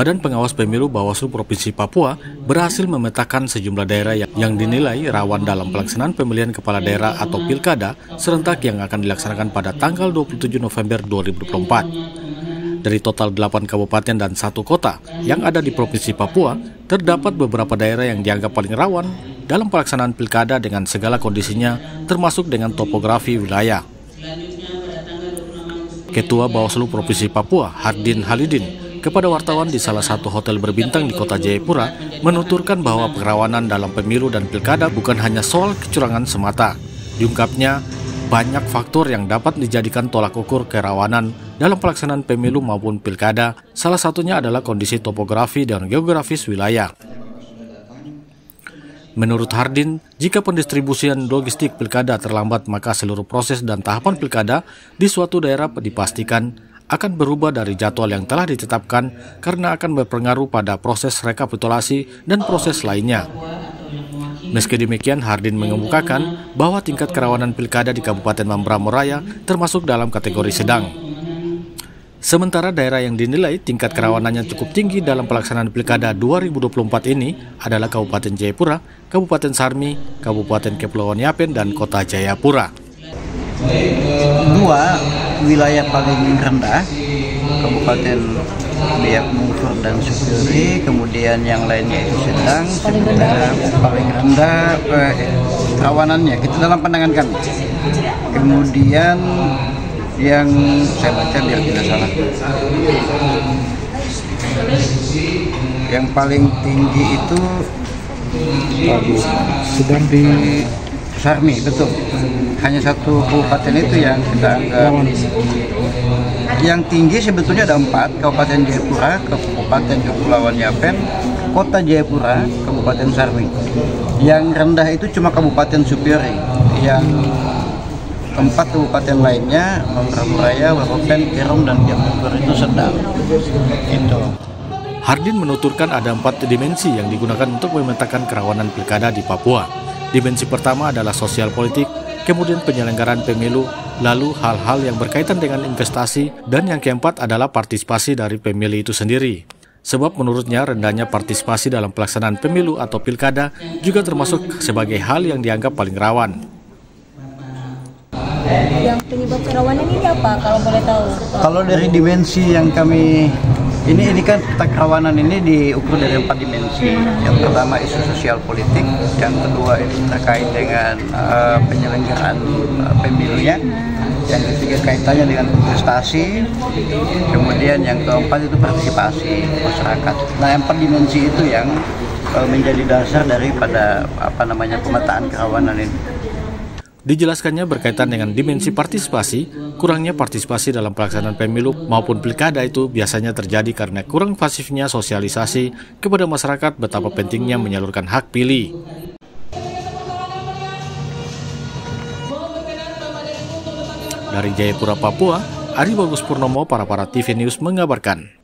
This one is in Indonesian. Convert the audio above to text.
Badan Pengawas Pemilu Bawaslu Provinsi Papua berhasil memetakan sejumlah daerah yang, dinilai rawan dalam pelaksanaan pemilihan kepala daerah atau pilkada serentak yang akan dilaksanakan pada tanggal 27 November 2024. Dari total 8 kabupaten dan satu kota yang ada di Provinsi Papua, terdapat beberapa daerah yang dianggap paling rawan dalam pelaksanaan pilkada dengan segala kondisinya, termasuk dengan topografi wilayah. Ketua Bawaslu Provinsi Papua, Hardin Halidin, kepada wartawan di salah satu hotel berbintang di kota Jayapura menuturkan bahwa kerawanan dalam pemilu dan pilkada bukan hanya soal kecurangan semata. Diungkapnya, banyak faktor yang dapat dijadikan tolak ukur kerawanan dalam pelaksanaan pemilu maupun pilkada, salah satunya adalah kondisi topografi dan geografis wilayah. Menurut Hardin, jika pendistribusian logistik pilkada terlambat maka seluruh proses dan tahapan pilkada di suatu daerah dipastikan akan berubah dari jadwal yang telah ditetapkan karena akan berpengaruh pada proses rekapitulasi dan proses lainnya. Meski demikian, Hardin mengemukakan bahwa tingkat kerawanan pilkada di Kabupaten Mambramo Raya termasuk dalam kategori sedang. Sementara daerah yang dinilai tingkat kerawanannya cukup tinggi dalam pelaksanaan pilkada 2024 ini adalah Kabupaten Jayapura, Kabupaten Sarmi, Kabupaten Kepulauan Yapen, dan Kota Jayapura. Dua wilayah paling rendah Kabupaten Biak Mungkur dan Supiri, kemudian yang lainnya itu sedang, sementara paling rendah eh, rawanannya kita dalam pandangan kami. Kemudian yang saya baca biar tidak salah, yang paling tinggi itu sedang di Sarmi betul hanya satu kabupaten itu yang kita anggap yang tinggi sebetulnya ada empat Kabupaten Jayapura, Kabupaten Kepulauan Yapen, Kota Jayapura, Kabupaten Sarmi. Yang rendah itu cuma Kabupaten Supiri. Yang keempat kabupaten lainnya Mambramo Waropen, Kerom, dan Jayapura itu sedang. Itu. Hardin menuturkan ada empat dimensi yang digunakan untuk memetakan kerawanan pilkada di Papua. Dimensi pertama adalah sosial politik, kemudian penyelenggaraan pemilu, lalu hal-hal yang berkaitan dengan investasi, dan yang keempat adalah partisipasi dari pemilih itu sendiri. Sebab menurutnya rendahnya partisipasi dalam pelaksanaan pemilu atau pilkada juga termasuk sebagai hal yang dianggap paling rawan. Yang penyebab kerawanan ini apa kalau boleh tahu? Kalau dari dimensi yang kami ini ini kan peta kerawanan ini diukur dari empat dimensi. Yang pertama isu sosial politik, yang kedua itu terkait dengan uh, penyelenggaraan uh, pemilunya, yang ketiga kaitannya dengan investasi, kemudian yang keempat itu partisipasi masyarakat. Nah, empat dimensi itu yang uh, menjadi dasar daripada apa namanya pemetaan kerawanan ini. Dijelaskannya berkaitan dengan dimensi partisipasi, kurangnya partisipasi dalam pelaksanaan pemilu maupun pilkada itu biasanya terjadi karena kurang pasifnya sosialisasi kepada masyarakat betapa pentingnya menyalurkan hak pilih. Dari Jayapura, Papua, Ari Bagus Purnomo para para TV News mengabarkan.